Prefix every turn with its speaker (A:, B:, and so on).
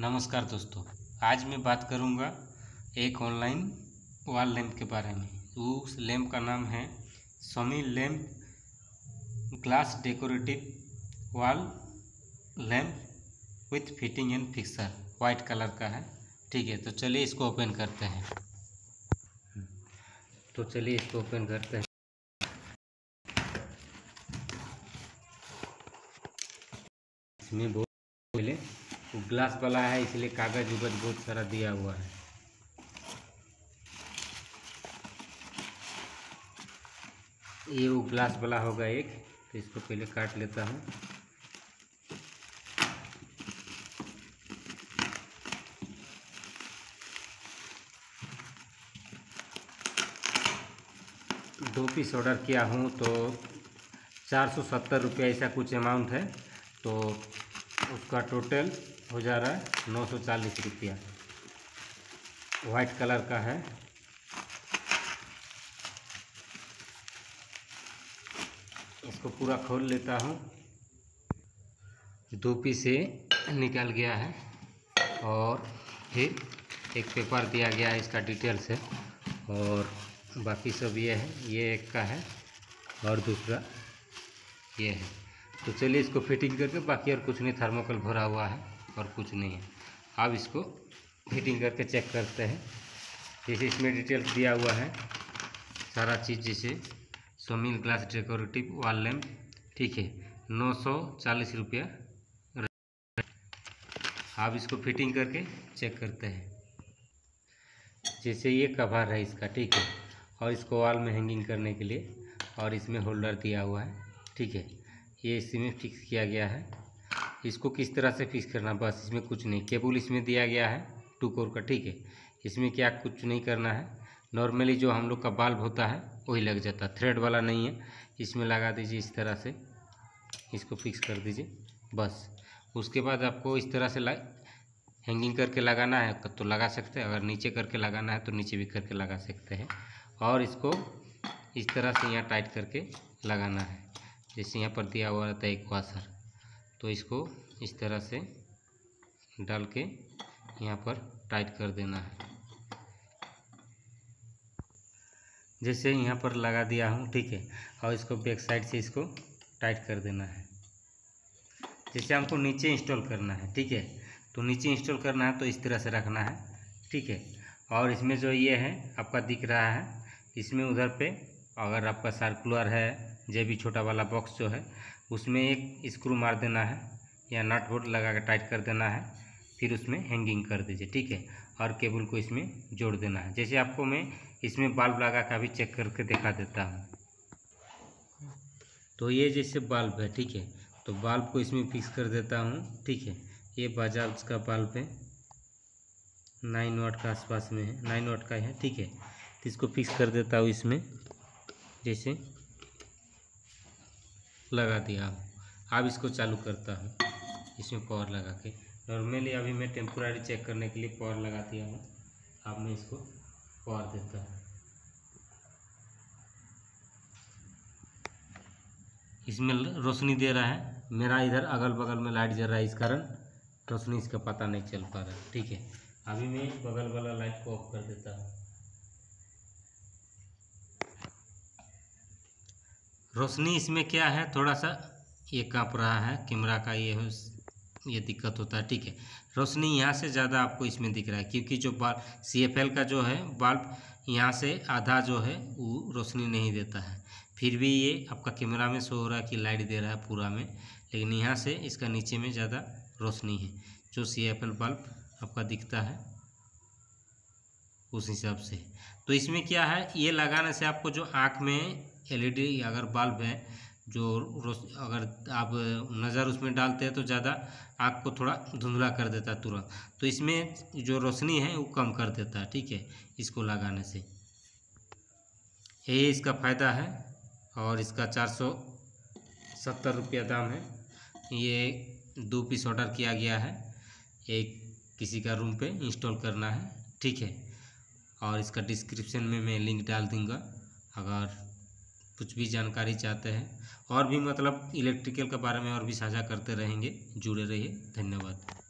A: नमस्कार दोस्तों, आज मैं बात करूँगा एक ऑनलाइन वॉल लैंप के बारे में। उस लैंप का नाम है Somi lamp glass decorative wall lamp with fitting and fixer white colour का है। ठीक है तो चलिए इसको ओपन करते हैं। तो चलिए इसको ओपन करते हैं। इसमें बहुत पहले वो ग्लास वाला है, इसलिए कागज़ उगज बहुत सारा दिया हुआ है। ये वो ग्लास वाला होगा एक तो इसको पहले काट लेता हूँ। दो पीस ऑर्डर किया हूँ तो चार सौ सत्तर रुपया ऐसा कुछ अमाउंट है तो उसका टोटल हो जा रहा है। नौ सौ चालीस रुपया। वाइट कलर का है। इसको पूरा खोल लेता हूँ। पीस से निकल गया है और फिर एक पेपर दिया गया है इसका डिटेल से। और बाकी सब ये है। ये एक का है और दूसरा ये है। तो चलिए इसको फिटिंग करके बाकी और कुछ नहीं थर्मोकल भरा हुआ है। और कुछ नहीं है। अब इसको फिटिंग करके चेक करते हैं। जैसे इसमें डिटेल्स दिया हुआ है, सारा चीज़ जैसे Somil glass decorative wall lamp ठीक है, नौ सौ चालीस रुपया आप इसको फिटिंग करके चेक करते हैं। जैसे ये कवर है इसका, ठीक है, और इसको वॉल में हैंगिंग करने के लिए और इसमें होल्डर दिया हुआ है, ठीक है, ये इसमें फिक्स किया गया है। इसको किस तरह से फिक्स करना? बस इसमें कुछ नहीं। केबल इसमें दिया गया है टू कोर का, ठीक है? इसमें क्या कुछ नहीं करना है? नॉर्मली जो हम लोग का बाल्ब होता है, वही लग जाता। है थ्रेड वाला नहीं है। इसमें लगा दीजिए इस तरह से। इसको फिक्स कर दीजिए। बस। उसके बाद आपको इस तरह से ला हैंगिंग करके लगाना है तो लगा सकते हैं। अगर नीचे करके लगाना है तो नीचे भी करके लगा सकते हैं। और इसको इस तरह से यहाँ टाइट करके लगाना है। जैसे यहाँ पर दिया हुआ रहता है एक वाशर तो इसको इस तरह से डाल के यहाँ पर टाइट कर देना है। जैसे यहाँ पर लगा दिया हूँ, ठीक है, और इसको बैक साइड से इसको टाइट कर देना है। जैसे हमको नीचे इंस्टॉल करना है, ठीक है तो नीचे इंस्टॉल करना है तो इस तरह से रखना है, ठीक है, और इसमें जो ये है, आपका दिख रहा है, इसमें उधर पे अगर आपका सर्कुलर है, जे भी छोटा वाला बॉक्स जो है उसमें एक स्क्रू मार देना है या नट बोल्ट लगा कर टाइट कर देना है, फिर उसमें हैंगिंग कर दीजिए, ठीक है? और केबल को इसमें जोड़ देना है। जैसे आपको मैं इसमें बल्ब लगा कर भी चेक करके दिखा देता हूँ। तो ये जैसे बल्ब है, ठीक है? तो बल्ब को इसमें फिक्स कर देता हूँ, ठीक है? ये बजाज का बल्ब है। नाइन वाट का आसपास में है नाइन वाट का है ठीक है? तो इसको फिक्स कर देता हूँ इसमें, जैसे लगा दिया अब इसको चालू करता हूँ। इसमें पावर लगा के। नॉर्मली अभी मैं टेम्पोरारी चेक करने के लिए पावर लगा दिया हूँ। अब मैं इसको पावर देता हूँ। इसमें रोशनी दे रहा है। मेरा इधर अगल बगल में लाइट जल रहा है। इस कारण रोशनी इसका पता नहीं चल पा रहा ठीक है। अभी मैं बगल वाला लाइट को ऑफ़ कर देता हूँ। रोशनी इसमें क्या है? थोड़ा सा ये काँप रहा है, कैमरा का ये ये दिक्कत होता है, ठीक है। रोशनी यहाँ से ज़्यादा आपको इसमें दिख रहा है, क्योंकि जो बाल सी का जो है, बल्ब यहाँ से आधा जो है, वो रोशनी नहीं देता है। फिर भी ये आपका कैमरा में शो हो रहा है कि लाइट दे रहा है पूरा में, लेकिन यहाँ से इसका नीचे में ज़्यादा रोशनी है। जो एल बल्ब आपका दिखता है, उस हिसाब से। तो इसमें क्या है? ये लगाने से आपको जो आँख में एलईडी अगर बल्ब है, जो अगर आप नज़र उसमें डालते हैं तो ज़्यादा आँख को थोड़ा धुंधला कर देता है तुरंत। तो इसमें जो रोशनी है, वो कम कर देता है, ठीक है, इसको लगाने से। यही इसका फ़ायदा है और इसका चार सौ सत्तर रुपया दाम है। ये दो पीस ऑर्डर किया गया है। एक किसी का रूम पे इंस्टॉल करना है, ठीक है, और इसका डिस्क्रिप्शन में मैं लिंक डाल दूँगा। अगर कुछ भी जानकारी चाहते हैं और भी मतलब इलेक्ट्रिकल के बारे में और भी साझा करते रहेंगे। जुड़े रहिए। धन्यवाद।